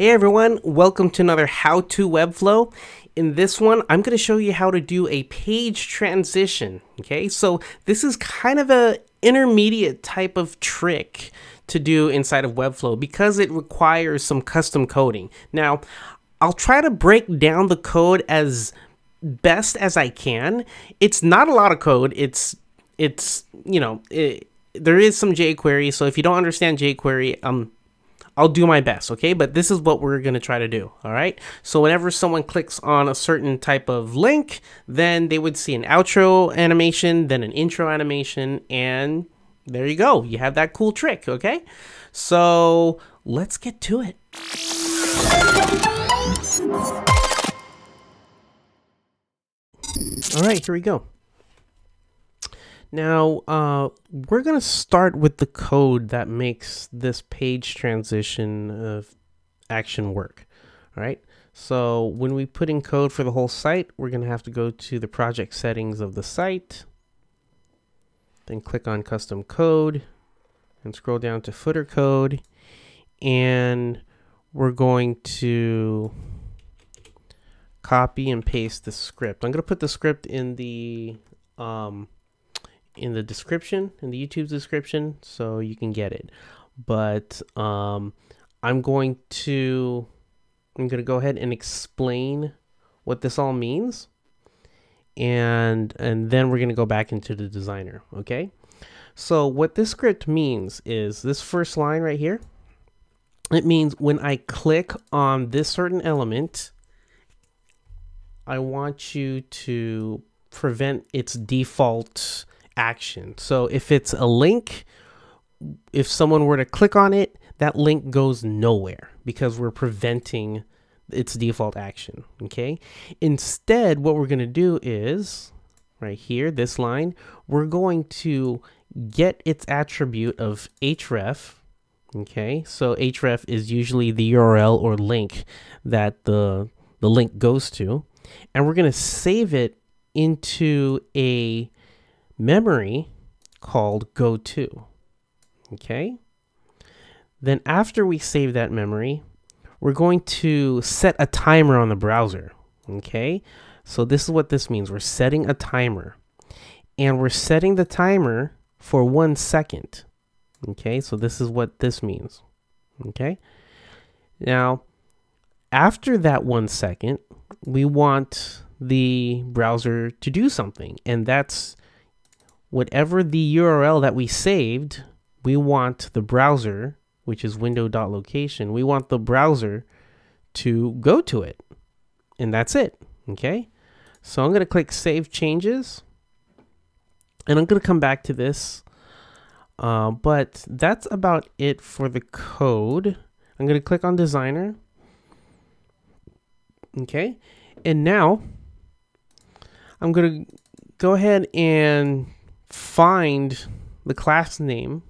Hey everyone, welcome to another How to Webflow. In this one, I'm going to show you how to do a page transition. Okay, so this is kind of a intermediate type of trick to do inside of Webflow because it requires some custom coding. Now, I'll try to break down the code as best as I can. It's not a lot of code. It's it's you know it, there is some jQuery. So if you don't understand jQuery, um, I'll do my best, okay? But this is what we're to try to do, all right? So whenever someone clicks on a certain type of link, then they would see an outro animation, then an intro animation, and there you go. You have that cool trick, okay? So let's get to it. All right, here we go. Now, uh, we're going to start with the code that makes this page transition of action work. All right. So when we put in code for the whole site, we're going to have to go to the project settings of the site, then click on custom code and scroll down to footer code. And we're going to copy and paste the script. I'm going to put the script in the um, in the description, in the YouTube description, so you can get it. But um, I'm going to I'm going to go ahead and explain what this all means, and and then we're going to go back into the designer. Okay. So what this script means is this first line right here. It means when I click on this certain element, I want you to prevent its default action. So if it's a link, if someone were to click on it, that link goes nowhere because we're preventing its default action. Okay. Instead, what we're going to do is right here, this line, we're going to get its attribute of href. Okay. So href is usually the URL or link that the, the link goes to. And we're going to save it into a memory called go-to. Okay. Then after we save that memory, we're going to set a timer on the browser. Okay. So this is what this means. We're setting a timer and we're setting the timer for one second. Okay. So this is what this means. Okay. Now, after that one second, we want the browser to do something and that's whatever the URL that we saved, we want the browser, which is window.location, we want the browser to go to it. And that's it. Okay. So I'm going to click Save Changes. And I'm going to come back to this. Uh, but that's about it for the code. I'm going to click on Designer. Okay. And now I'm going to go ahead and find the class name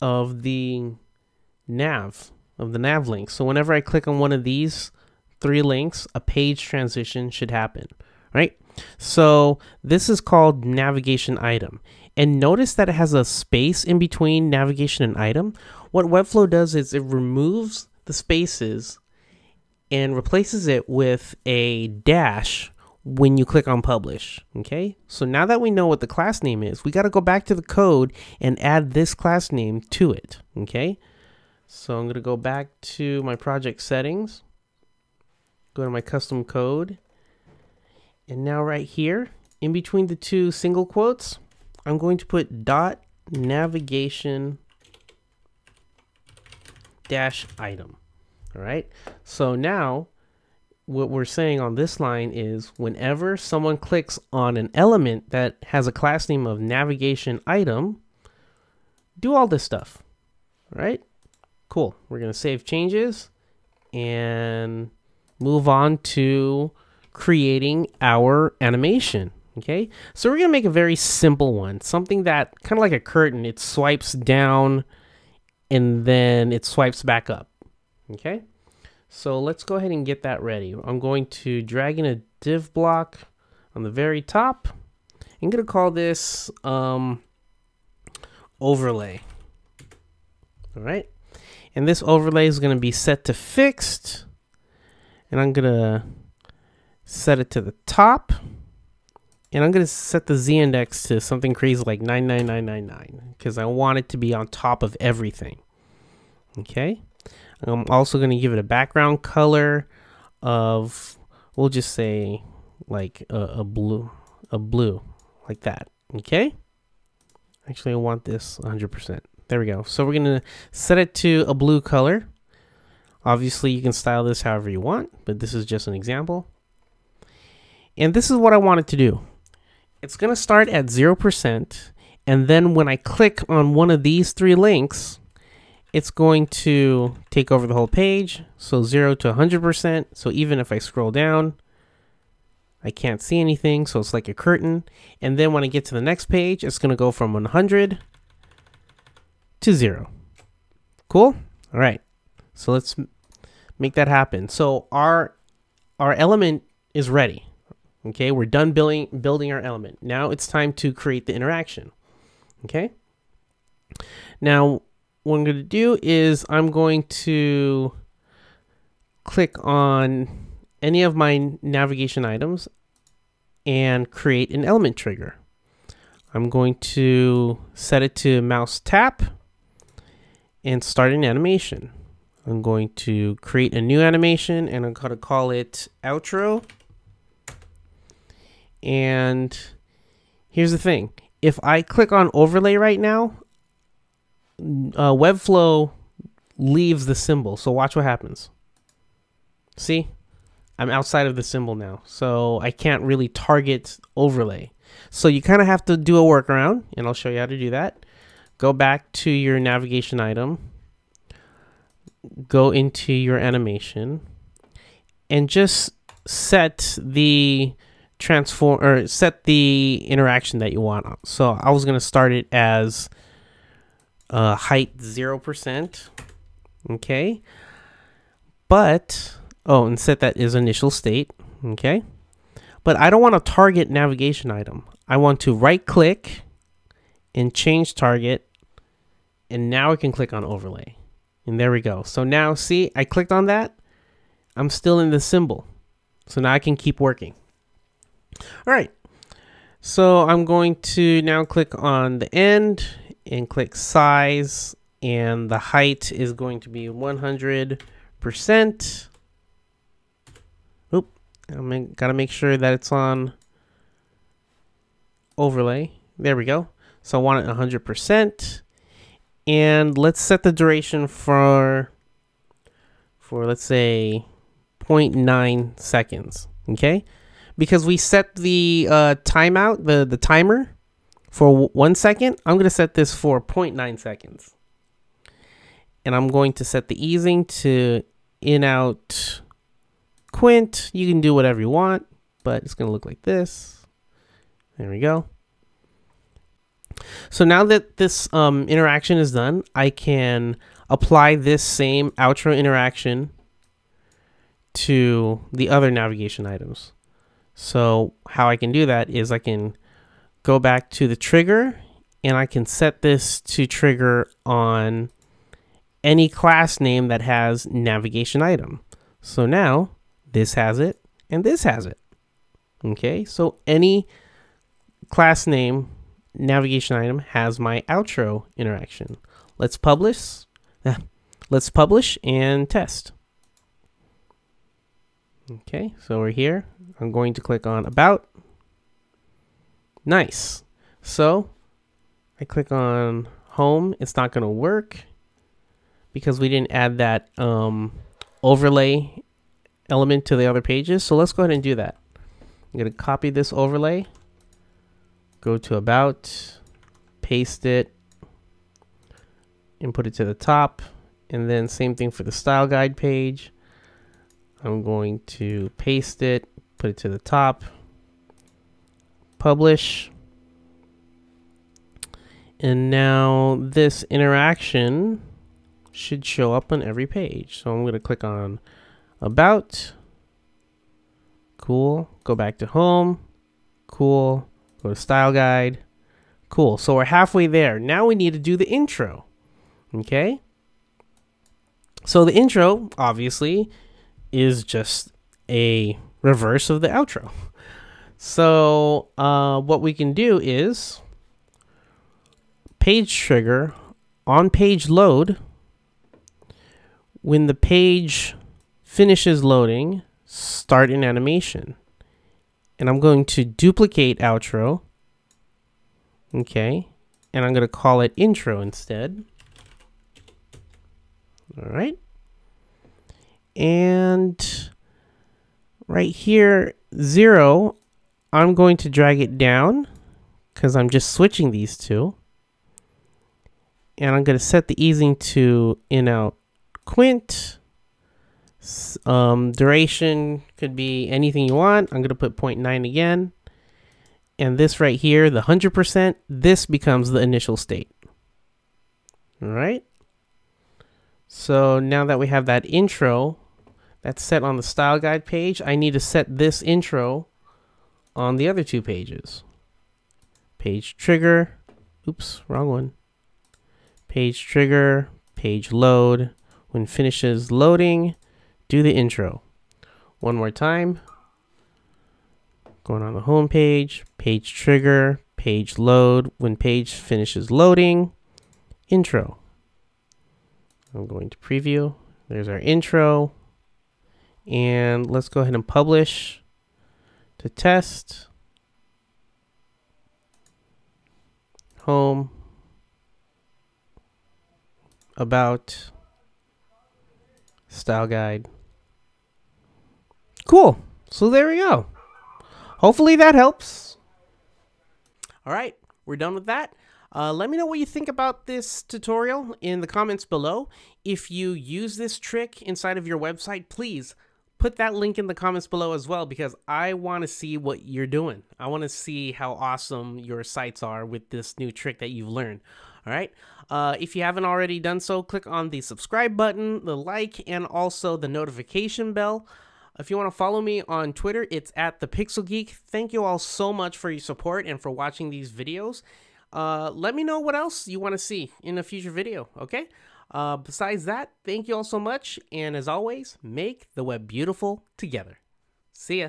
of the nav, of the nav link. So whenever I click on one of these three links, a page transition should happen, right? So this is called navigation item. And notice that it has a space in between navigation and item. What Webflow does is it removes the spaces and replaces it with a dash when you click on publish. Okay, so now that we know what the class name is, we got to go back to the code and add this class name to it. Okay, so I'm going to go back to my project settings, go to my custom code, and now right here, in between the two single quotes, I'm going to put dot navigation dash item. All right, so now what we're saying on this line is whenever someone clicks on an element that has a class name of navigation item, do all this stuff, right? Cool. We're going to save changes and move on to creating our animation. Okay, so we're going to make a very simple one, something that kind of like a curtain, it swipes down and then it swipes back up. Okay. So let's go ahead and get that ready. I'm going to drag in a div block on the very top. I'm going to call this um, overlay. All right. And this overlay is going to be set to fixed. And I'm going to set it to the top. And I'm going to set the z index to something crazy like 99999 because I want it to be on top of everything. Okay. I'm also going to give it a background color of, we'll just say like a, a blue, a blue like that. Okay. Actually, I want this 100%. There we go. So we're going to set it to a blue color. Obviously, you can style this however you want, but this is just an example. And this is what I want it to do. It's going to start at 0%, and then when I click on one of these three links, it's going to take over the whole page. So 0 to 100%. So even if I scroll down, I can't see anything. So it's like a curtain. And then when I get to the next page, it's going to go from 100 to 0. Cool? All right. So let's make that happen. So our our element is ready. Okay, we're done building building our element. Now it's time to create the interaction. Okay. Now what I'm going to do is I'm going to click on any of my navigation items and create an element trigger. I'm going to set it to mouse tap and start an animation. I'm going to create a new animation and I'm going to call it outro. And here's the thing. If I click on overlay right now, uh, Webflow leaves the symbol. So watch what happens. See? I'm outside of the symbol now. So I can't really target overlay. So you kind of have to do a workaround, and I'll show you how to do that. Go back to your navigation item. Go into your animation. And just set the transform or set the interaction that you want. So I was going to start it as uh, height 0%. Okay. But, oh, and set that as initial state. Okay. But I don't want to target navigation item. I want to right click and change target. And now I can click on overlay. And there we go. So now see, I clicked on that. I'm still in the symbol. So now I can keep working. All right. So I'm going to now click on the end and click size and the height is going to be 100%. Oop, I gotta make sure that it's on overlay. There we go. So I want it 100%. And let's set the duration for, for let's say 0.9 seconds. Okay. Because we set the uh, timeout, the, the timer for one second, I'm going to set this for 0.9 seconds. And I'm going to set the easing to in out quint. You can do whatever you want, but it's going to look like this. There we go. So now that this um, interaction is done, I can apply this same outro interaction to the other navigation items. So how I can do that is I can go back to the trigger and I can set this to trigger on any class name that has navigation item. So now this has it and this has it. Okay, so any class name navigation item has my outro interaction. Let's publish. Let's publish and test. Okay, so we're here. I'm going to click on about Nice. So I click on home. It's not going to work because we didn't add that um, overlay element to the other pages. So let's go ahead and do that. I'm going to copy this overlay, go to about, paste it, and put it to the top. And then same thing for the style guide page. I'm going to paste it, put it to the top, publish. And now this interaction should show up on every page. So I'm going to click on about. Cool. Go back to home. Cool. Go to style guide. Cool. So we're halfway there. Now we need to do the intro. Okay. So the intro, obviously, is just a reverse of the outro. So uh, what we can do is page trigger on page load. When the page finishes loading, start an animation. And I'm going to duplicate outro. Okay. And I'm going to call it intro instead. All right. And right here, zero, I'm going to drag it down because I'm just switching these two. And I'm going to set the easing to in out quint. Um, duration could be anything you want. I'm going to put 0.9 again. And this right here, the 100%, this becomes the initial state. All right. So now that we have that intro that's set on the style guide page, I need to set this intro on the other two pages. Page trigger, oops, wrong one. Page trigger, page load. When finishes loading, do the intro. One more time. Going on the home page, page trigger, page load. When page finishes loading, intro. I'm going to preview. There's our intro. And let's go ahead and publish to test. Home. About. Style guide. Cool. So there we go. Hopefully that helps. All right, we're done with that. Uh, let me know what you think about this tutorial in the comments below. If you use this trick inside of your website, please put that link in the comments below as well because I want to see what you're doing. I want to see how awesome your sites are with this new trick that you've learned. All right. Uh, if you haven't already done so, click on the subscribe button, the like, and also the notification bell. If you want to follow me on Twitter, it's at the Pixel Geek. Thank you all so much for your support and for watching these videos. Uh, let me know what else you want to see in a future video. Okay. Uh, besides that, thank you all so much. And as always, make the web beautiful together. See ya.